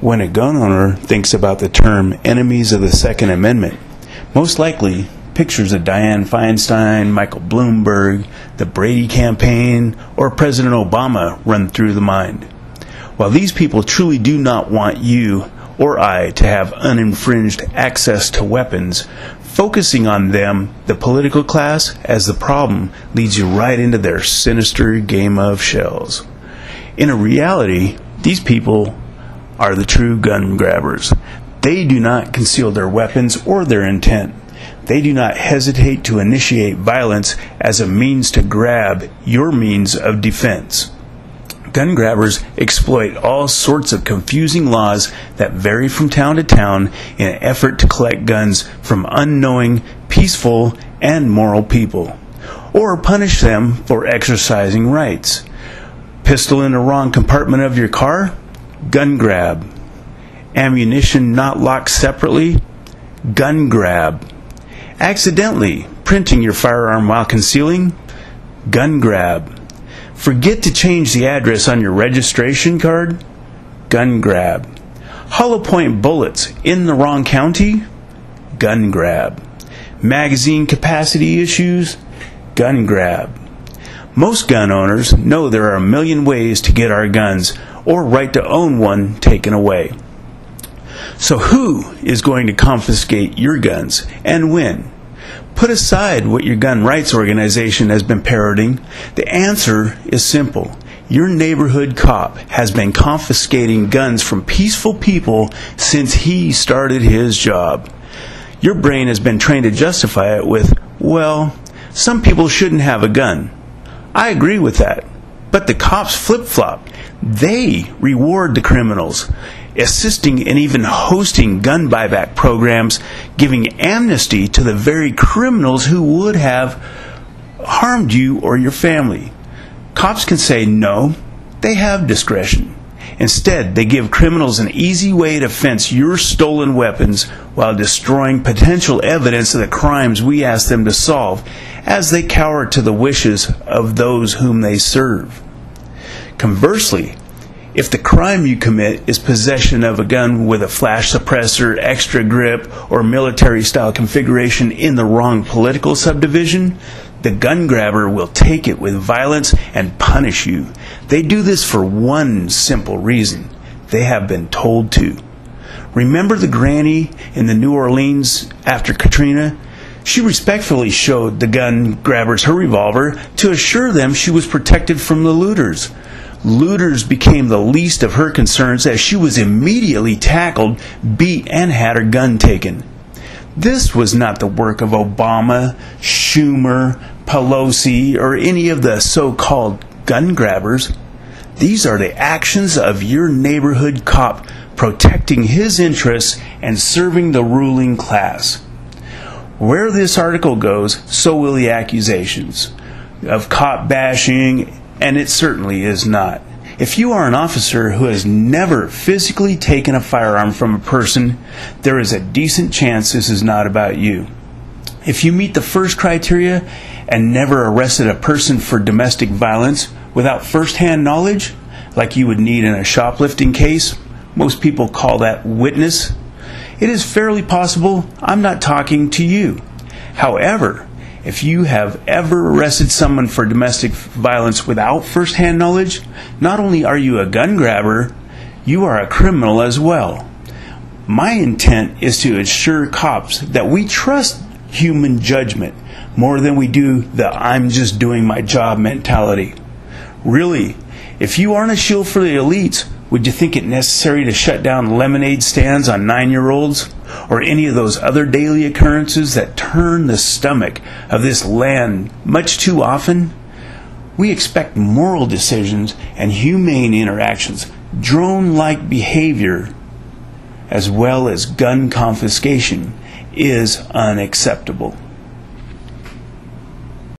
When a gun owner thinks about the term enemies of the Second Amendment, most likely pictures of Dianne Feinstein, Michael Bloomberg, the Brady campaign, or President Obama run through the mind. While these people truly do not want you or I to have uninfringed access to weapons, focusing on them, the political class, as the problem leads you right into their sinister game of shells. In a reality, these people are the true gun grabbers. They do not conceal their weapons or their intent. They do not hesitate to initiate violence as a means to grab your means of defense. Gun grabbers exploit all sorts of confusing laws that vary from town to town in an effort to collect guns from unknowing, peaceful, and moral people, or punish them for exercising rights. Pistol in the wrong compartment of your car? Gun grab. Ammunition not locked separately? Gun grab. Accidentally printing your firearm while concealing? Gun grab. Forget to change the address on your registration card? Gun grab. Hollow point bullets in the wrong county? Gun grab. Magazine capacity issues? Gun grab. Most gun owners know there are a million ways to get our guns or right to own one taken away. So, who is going to confiscate your guns and when? Put aside what your gun rights organization has been parroting. The answer is simple. Your neighborhood cop has been confiscating guns from peaceful people since he started his job. Your brain has been trained to justify it with, well, some people shouldn't have a gun. I agree with that. But the cops flip flop. They reward the criminals assisting and even hosting gun buyback programs, giving amnesty to the very criminals who would have harmed you or your family. Cops can say no, they have discretion. Instead, they give criminals an easy way to fence your stolen weapons while destroying potential evidence of the crimes we ask them to solve as they cower to the wishes of those whom they serve. Conversely, if the crime you commit is possession of a gun with a flash suppressor, extra grip, or military style configuration in the wrong political subdivision, the gun grabber will take it with violence and punish you. They do this for one simple reason they have been told to. Remember the granny in the New Orleans after Katrina? She respectfully showed the gun grabbers her revolver to assure them she was protected from the looters. Looters became the least of her concerns as she was immediately tackled, beat, and had her gun taken. This was not the work of Obama, Schumer, Pelosi, or any of the so called gun grabbers. These are the actions of your neighborhood cop protecting his interests and serving the ruling class. Where this article goes, so will the accusations of cop bashing and it certainly is not. If you are an officer who has never physically taken a firearm from a person, there is a decent chance this is not about you. If you meet the first criteria and never arrested a person for domestic violence without first hand knowledge, like you would need in a shoplifting case, most people call that witness, it is fairly possible I'm not talking to you. However, if you have ever arrested someone for domestic violence without first hand knowledge, not only are you a gun grabber, you are a criminal as well. My intent is to assure cops that we trust human judgment more than we do the I'm just doing my job mentality. Really, if you aren't a shield for the elites, would you think it necessary to shut down lemonade stands on nine year olds? Or any of those other daily occurrences that turn the stomach of this land much too often? We expect moral decisions and humane interactions, drone like behavior, as well as gun confiscation, is unacceptable.